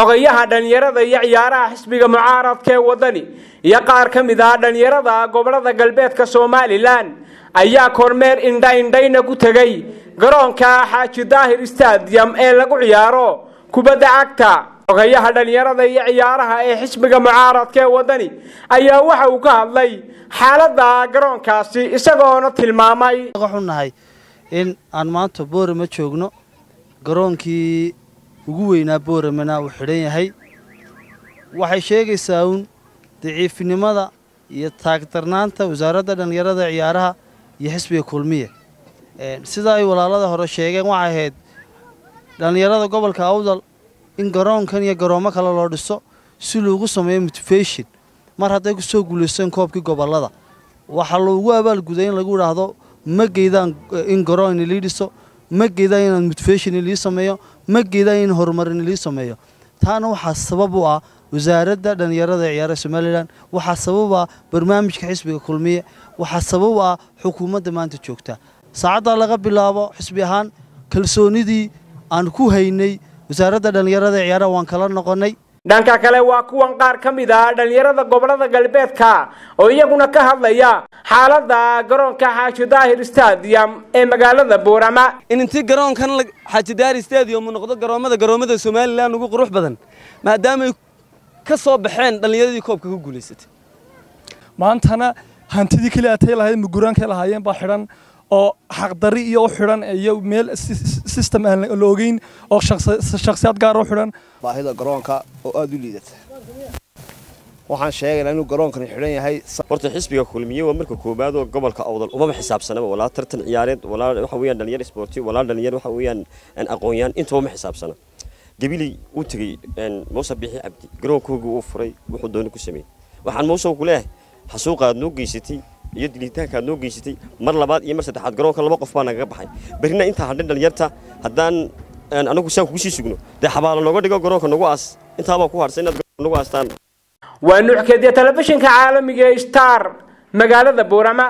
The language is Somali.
xogayaha dhallinyarada iyo ciyaaraha xisbiga mucaaradka ee waddani iyo qaar ka mid ah dhallinyarada gobollada galbeedka somalilan ayaa kormeer indha-indhayna ku tegey garoonka xaaji daahir stadium ee lagu ciyaaro kubadda cagta. Xogayaha dhallinyarada iyo ciyaaraha ee xisbiga mucaaradka ee waddani ayaa waxa uu ka hadlay xaaladda garoonkaasi isagoona tilmaamay. In aan maanta boorama joogno garoonkii ugu weynaa booramana uu xidhan yahay. Waxay sheegaysaa uun daciifnimada iyo taagdarnaanta wasaaradda dhallinyarada ciyaaraha iyo xisbiga kulmiye. Sida ay walaalada hore sheegeen waxay ahayd dhallinyarada gobolka awdal in garoonkan iyo garoomo kale loo dhiso si loogu sameeyo motivation mar hadday ku soo guulaysteen koobkii gobollada waxaa loogu abaalguday in lagu idhaahdo ma geydaan in garoon ilii dhiso ma geydaan inaan motivation ilii sameeyo ma geydaan in horumarin ilii sameeyo taana waxaa sabab u ah wasaaradda dhallinyarada ee ciyaaraha somalilan. Waxaa sabab ah barnaamijka xisbiga kulmiye. Waxaa sabab u ah xukuumadda maanta joogta. Saacaddaa laga bilaabo xisbi ahaan kalsoonidii aan ku haynay wasaaradda dhallinyarada ee ciyaaraha waan kala noqonnay dhanka kale waa kuwan qaar ka mid ah dhallinyarada gobollada galbeedka oo iyaguna ka hadlaya xaaladda garoonka xaaji daahir stadium ee magaalada boorama. In intii garoonkan xaaji daahir stadium uu noqdo garoomada garoomada somalilan ugu qurux badan maadaamay ka soo baxeen dhallinyaradii koobka ku guulaysatay maantana hantidii keliya atay lahayd muguraankay lahaayeen baa xidhan oo xaqdari iyo u xidhan iyo meel system aan la ogeyn oo shakhsiyaad gaar u xidhan. Baahida garoonka oo aada u liidata waxaan sheegaynaa inuu garoonkani xidhan yahay horta xisbiga kulmiye waa marka koobaad oo gobolka awdal umama xisaabsanaba. Walaa tartan ciyaareed walaa waxa weeyaan dhalinyar sporti walaa dhalinyar waxa weeyaan aqoonyaan intaba ma xisaabsana. Gabiley uu tegey muuse bixi cabdi garoonkooga uu furay wuxuu dooni ku sameeyey. Waxaan muuse ku leeyahay xasuuqa aad noo geysatay iyo dilitaanka aad noo geysatay mar labaad iyo mar saddexaad garoonka laba qof baa nagaga baxay. Berrina intaa hadhan dhalinyarta haddaan anagu saan kugu sii sugno dee xabaalo nooga dhigo garoonka nagu aas intaabaa ku harsan inaad nagu aastaan waa nuuxkeediya telefishinka caalamiga ee star magaalada boorama